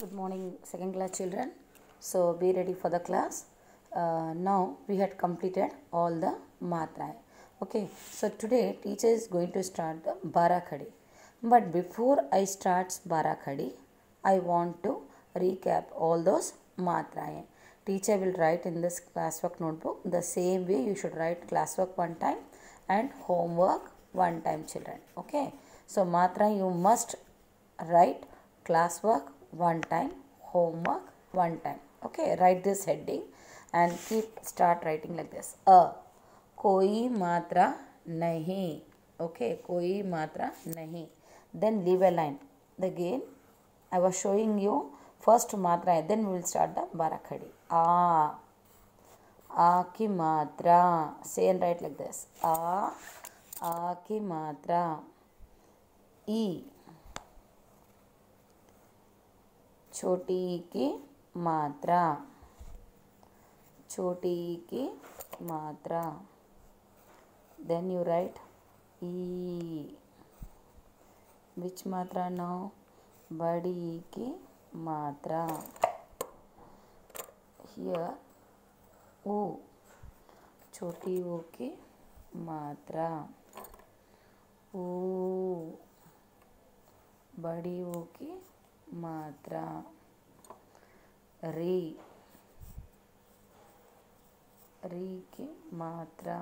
Good morning, second class children. So be ready for the class. Uh, now we had completed all the matra. Okay, so today teacher is going to start the Barakhadi. But before I start Barakhadi, I want to recap all those matra. Teacher will write in this classwork notebook the same way you should write classwork one time and homework one time, children. Okay, so matra you must write classwork one time homework one time. Okay write this heading and keep start writing like this. A koi matra nahi. Okay koi matra nahi. Then leave a line. Again i was showing you first matra then we will start the barakhadi. A a ki matra. Say and write like this. A a ki matra. E छोटी की मात्रा। छोटी की मात्रा। Then you write ई which मात्रा no बड़ी की मात्रा। हियर ऊ छोटी ऊ की मात्रा। ऊ बड़ी ऊ की मात्रा री री की मात्रा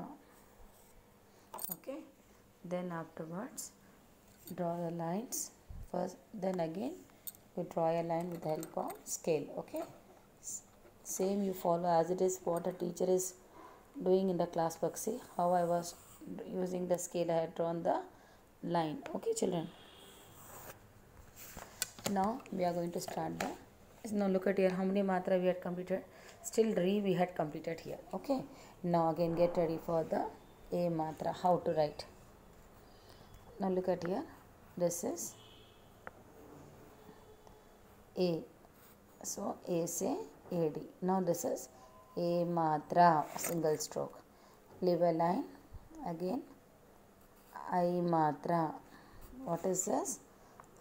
okay then afterwards draw the lines first then again you draw a line with help of scale okay same you follow as it is what a teacher is doing in the class Bakshi how I was using the scale I drawn the line okay children now we are going to start the now look at here how many matra we had completed. Still re we had completed here. Okay. Now again get ready for the a matra how to write. Now look at here. This is a. So a say ad now this is a matra single stroke. Leave a line. Again i matra. What is this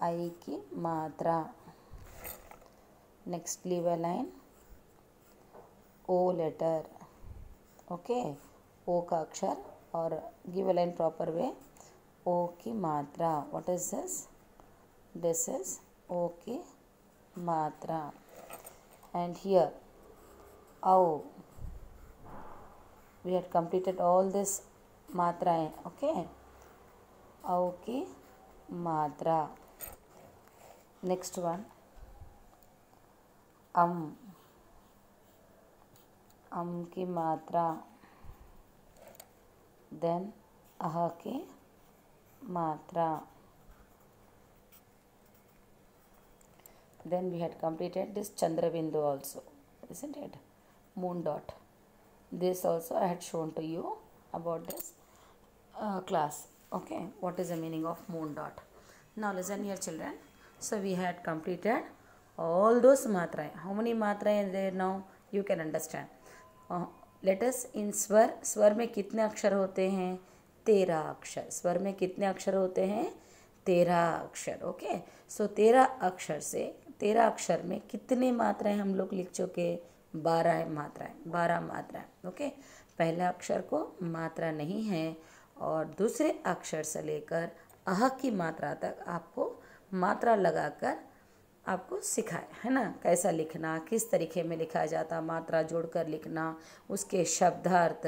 ई की मात्रा next leave line ओ letter okay ओ का अक्षर और give line proper way ओ की मात्रा what is this this is ओ की मात्रा and here O we had completed all this मात्राएँ ओके ओ की मात्रा next one अम अम की मात्रा देन अह की मात्रा then we had completed this chandra bindu also isn't it moon dot this also i had shown to you about this uh, class okay what is the meaning of moon dot now listen here children So we had completed all those matra how many matra are there now? You can understand. Uh, let us in स्वर स्वर में कितने अक्षर होते हैं तेरह अक्षर स्वर में कितने अक्षर होते हैं तेरह अक्षर ओके सो तेरह अक्षर से तेरह अक्षर में कितने मात्राएँ हम लोग लिख चुके बारह मात्राएँ बारह मात्राएँ ओके पहला अक्षर को मात्रा नहीं है और दूसरे अक्षर से लेकर अह की मात्रा तक आपको मात्रा लगाकर आपको सिखाए, है ना? कैसा लिखना, किस तरीके में लिखा जाता, मात्रा जोड़कर लिखना, उसके शब्दार्थ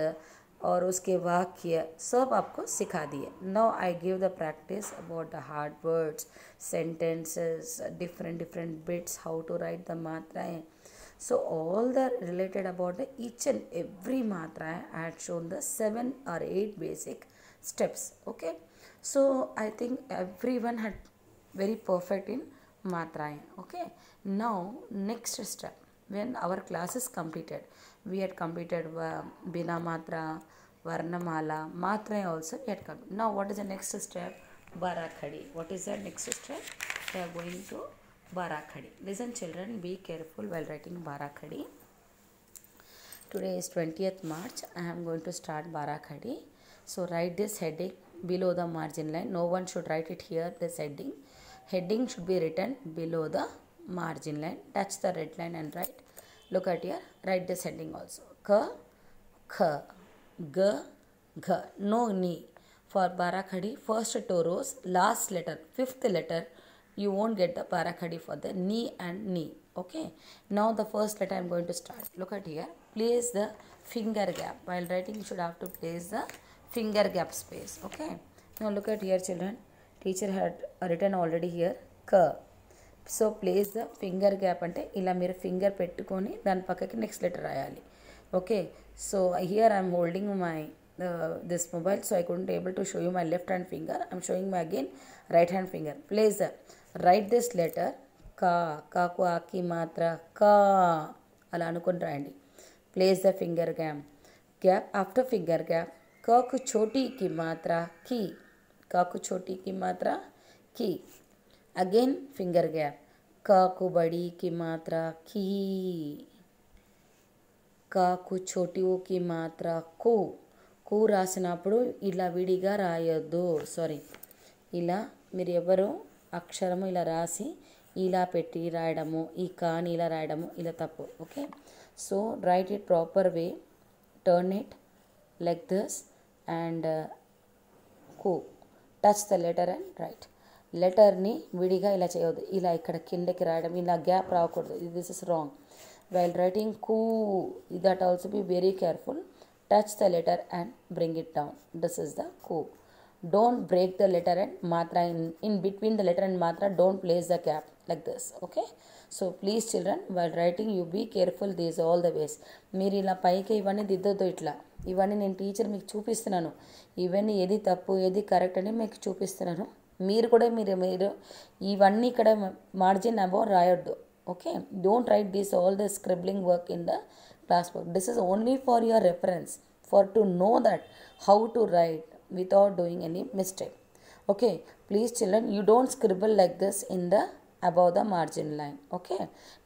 और उसके वाक्य, सब आपको सिखा दिए। Now I give the practice about the hard words sentences different different bits how to write the मात्राएँ so all the related about the each and every मात्राएँ I had shown the seven और eight basic steps okay so I think everyone had very perfect in matraएँ okay now next step when our class is completed we had completed uh, bina matra varnamala matra also we had completed now what is the next step barakhadi what is the next step we are going to barakhadi listen children be careful while writing barakhadi today is 20th march i am going to start barakhadi so write this heading below the margin line no one should write it here this heading heading should be written below the margin line. Touch the red line and write look at here. Write this heading also. K no ni for barakhadi. First two rows last letter fifth letter. You won't get the barakhadi for the ni and ni. Okay? Now the first letter i'm going to start. Look at here. Place the finger gap. While writing you should have to place the finger gap space. Okay? Now look at here children teacher had written already here క. So place the finger gap అంటే ఇలా మీరు finger పెట్టుకొని దాని పక్కకి next letter రాయాలి. Okay? So here I'm holding my this mobile so I couldn't able to show you my left hand finger. I'm showing my again right hand finger. Place the right this letter కా కాకు ఆకి మాత్ర కా. అలా అనుకుని రాయండి. Place the finger gap gap after finger gap కాకు చోటీకి మాత్ర కీ. కాకు చోటీకి మాత్ర కీ. అగైన్ ఫింగర్ గ్యాప్ కాకు బడికి మాత్ర కీ. కాకు చోటీకి మాత్ర కు. కు రాసినప్పుడు ఇలా విడిగా రాయొద్దు. సారీ ఇలా మీరు ఎవరు అక్షరము ఇలా రాసి ఇలా పెట్టి రాయడము ఈ కాని ఇలా రాయడము ఇలా తప్పు. Okay so write it proper way turn it leg this and co. touch the letter and write లెటర్ని విడిగా ఇలా చేయవద్దు ఇలా ఇక్కడ కిందకి రాయడం ఇలా గ్యాప్ రాకూడదు this is wrong while writing కూ that also be very careful touch the letter and bring it down this is the కూ don't break the letter and matra in in between the letter and matra don't place the gap like this okay so please children while writing you be careful these all the ways మీరు ఇలా పైకి ఇవన్నీ దిద్దొద్దు ఇట్లా ఇవన్నీ నేను teacher మీకు చూపిస్తున్నాను. ఇవన్నీ ఏది తప్పు ఏది కరెక్ట్ అని మీకు చూపిస్తున్నాను. మీరు కూడా మీరు మీరు ఇవన్నీ ఇక్కడ margin above రాయొద్దు. Okay? Don't write this all the scribbling work in the class book this is only for your reference for to know that how to write without doing any mistake okay please children you don't scribble like this in the above the margin line okay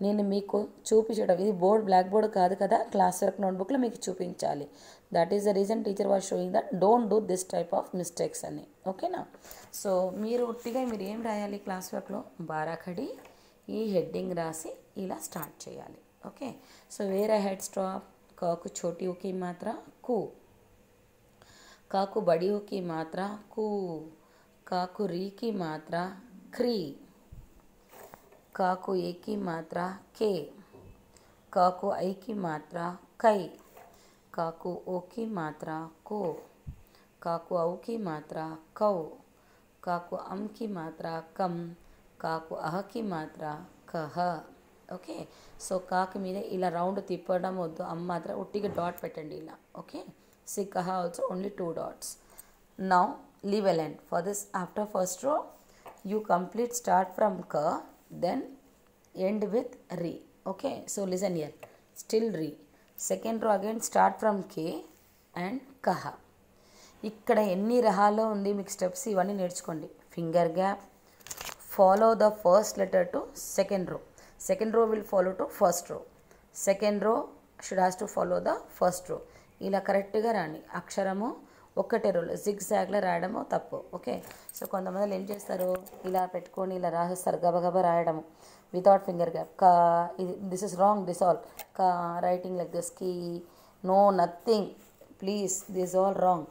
నేను మీకు చూపించడం ఇది board black board కాదు కదా? Class work నోట్బుక్లో మీకు చూపించాలి. That is the reason teacher was showing that don't do this type of mistakes అని. ఓకేనా సో మీరు ఉట్టిగా మీరు ఏం రాయాలి క్లాస్ వర్క్లో బారాఖడి ఈ హెడ్డింగ్ రాసి ఇలా స్టార్ట్ చేయాలి. ఓకే సో వేరే హెడ్ స్టాప్ కాకు చోటి ఉకి మాత్ర కు. కాకు బడి ఉకి మాత్ర కు. కాకు రీకి మాత్ర క్రీ. కాకు ఏకి మాత్ర కే. కాకు ఐకి మాత్ర కై. కాకు ఓకి మాత్ర కో కాకు ఔకి మాత్ర కౌ కాకు అంకి మాత్ర కం కాకు అహకి మాత్ర కహ ఓకే సో కాకు మీద ఇలా రౌండ్ తిప్పడం వద్దు అమ్మ మాత్రం ఉట్టిగా డాట్ పెట్టండి ఇలా ఓకే సి కహ also only two dots now leave a lend for this after first row you complete start from క then end with re okay so listen here still re second row again start from K and కహ ఇక్కడ ఎన్ని రహాలో ఉంది మీకు steps ఇవన్నీ నేర్చుకోండి. Finger gap follow the first letter to second row second row will follow to first row second row should has to follow the first row ఇలా కరెక్ట్గా రాండి. అక్షరము ఒక్కటే రోలు జిగ్ జాగ్లో రాయడము తప్పు. ఓకే సో కొంతమంది ఏం చేస్తారు? ఇలా పెట్టుకొని ఇలా రాసేస్తారు. గబగబా రాయడము. వితౌట్ ఫింగర్ గ్యాప్ క this is wrong this all క writing like this key no nothing please this all wrong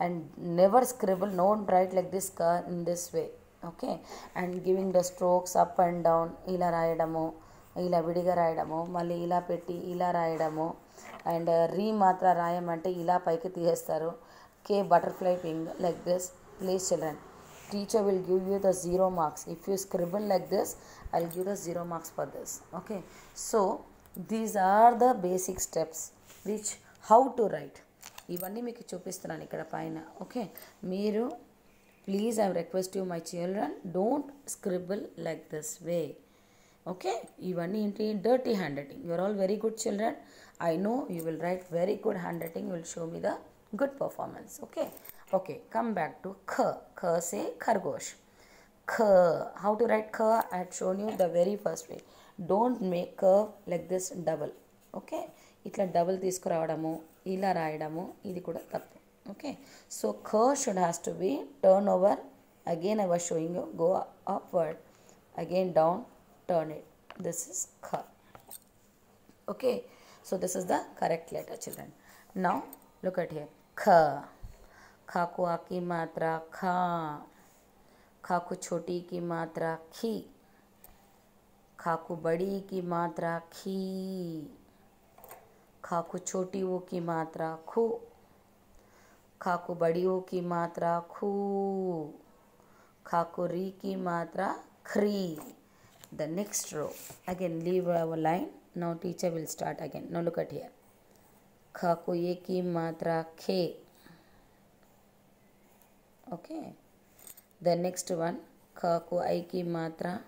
and never scribble note write like this క in this way okay and giving the strokes up and down ఇలా రాయడము ఇలా విడిగా రాయడము మళ్ళీ ఇలా పెట్టి ఇలా రాయడము అండ్ రీ మాత్ర రాయమంటే ఇలా పైకి తీసేస్తారు. కే butterfly ping like this please children teacher will give you the zero marks if you scribble like this I'll give the zero marks for this. Okay. So these are the basic steps which how to write. ఇవన్నీ మీకు చూపిస్తున్నాను ఇక్కడ పైన okay మీరు please I request you my children don't scribble like this way okay ఇవన్నీ ఏంటి dirty hand writing you are all very good children I know you will write very good hand writing will show me the good performance okay okay come back to ఖ ఖ సే ఖర్గోష్ Kh. How to write kh? I had shown you the very first way. Don't make curve like this double. Okay. ఇట్లా double తీసుకురావడము ఇలా రాయడము ఇది కూడా తప్పు ఓకే సో ఖ should has to be turn over again I was showing you go upward again down turn it this is ఖ okay so this is the correct letter children now look at here ఖ ఖకు ఆకి మాత్ర ఖ खाकू छोटी की मात्रा खी। खाकू बड़ी की मात्रा खी। खाकू छोटी ओ की मात्रा खू। खाकू बड़ी वो की मात्रा खू। खाकू री की मात्रा Khree. The next row again leave our line now teacher will start again no look at here खाकू ये की मात्रा खे। Okay okay. The next one ख को आई की मात्रा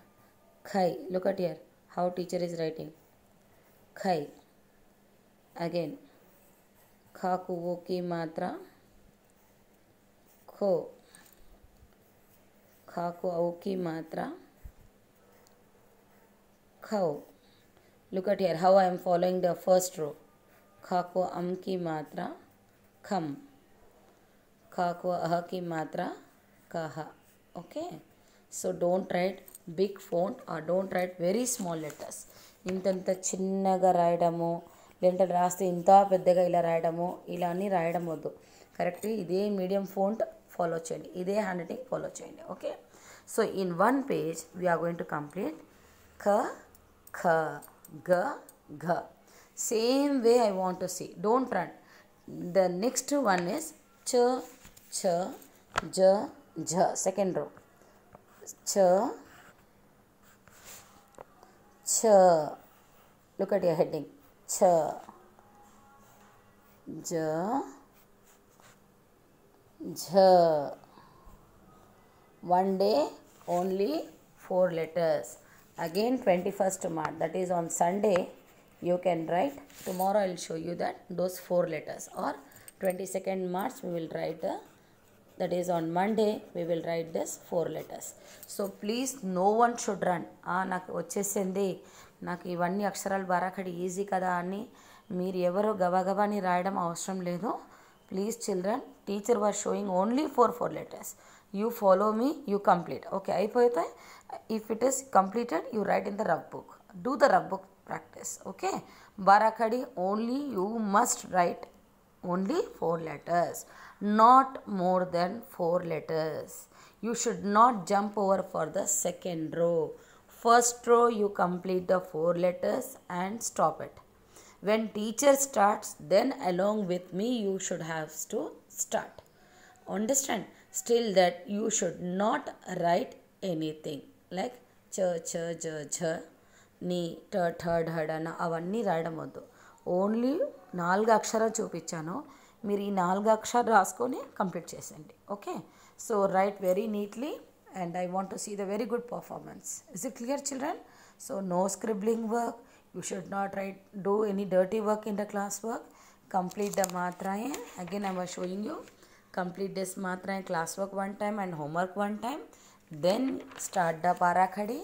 खई look at here how teacher is writing खई again ख को वो की मात्रा खो ख को औ की मात्रा खो look at here how I am following the first row ख को अम की मात्रा खम ख को अह की मात्रा कह okay? So don't write big font or don't write very small letters ఇంతంత చిన్నగా రాయడము లేదంటే రాస్తే ఇంత పెద్దగా ఇలా రాయడము ఇలా అన్నీ రాయడం వద్దు. కరెక్ట్ ఇదే మీడియం ఫోంట్ ఫాలో చేయండి. ఇదే హ్యాండ్ రైటింగ్ ఫాలో చేయండి. Okay? So in one page we are going to complete ఖ ఖ గ ఘ same way I want to see don't run the next one is చ చ జ झ second row. Ch. Ch. Look at your heading. Ch. One day only four letters. Again 21st march that is on sunday. You can write. Tomorrow i will show you that those four letters. Or 22nd march we will write the that is on monday we will write this four letters. So please no one should run. నాకు వచ్చేసింది. నాకు ఇవన్నీ అక్షరాలు barakhadi easy కదా అని మీరు ఎవరు గబగబాని రాయడం అవసరం లేదు. Please children teacher were showing only four four letters you follow me you complete okay అయిపోతే if it is completed you write in the rough book do the rough book practice okay barakhadi only you must write only four letters not more than four letters you should not jump over for the second row first row you complete the four letters and stop it when teacher starts then along with me you should have to start understand still that you should not write anything like ch ch j j నీ ట ఠ ఢ ఢ అవన్నీ రాయడం వద్దు only నాలుగు అక్షరాలు చూపించాను. మీరు ఈ నాలుగు అక్షరాలు రాసుకొని కంప్లీట్ చేసేయండి. Okay? So write very neatly and I want to see the very good performance. Is it clear children? So no scribbling work. You should not write do any dirty work in the class work. Complete the మాత్రమే again I was showing you complete this మాత్రమే class classwork one time and homework one time then start the parakhadi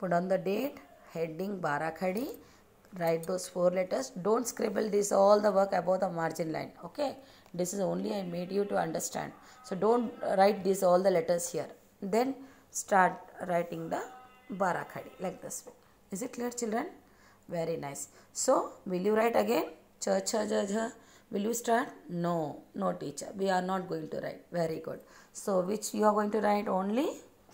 put on the date. Heading barakhadi write those four letters. Don't scribble this all the work above the margin line okay? This is only i made you to understand. So don't write this all the letters here. Then start writing the barakhadi like this way. Is it clear children? Very nice. So will you write again? Cha cha ja ja will you start? No no teacher. We are not going to write. Very good. So which you are going to write? Only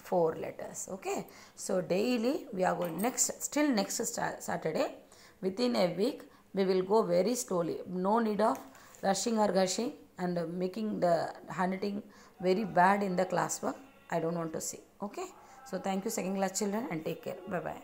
four letters okay? So daily we are going next still next Sa- saturday within a week we will go very slowly. No need of rushing or gushing and making the handwriting very bad in the classwork. I don't want to see. Okay? So thank you second class children and take care. Bye bye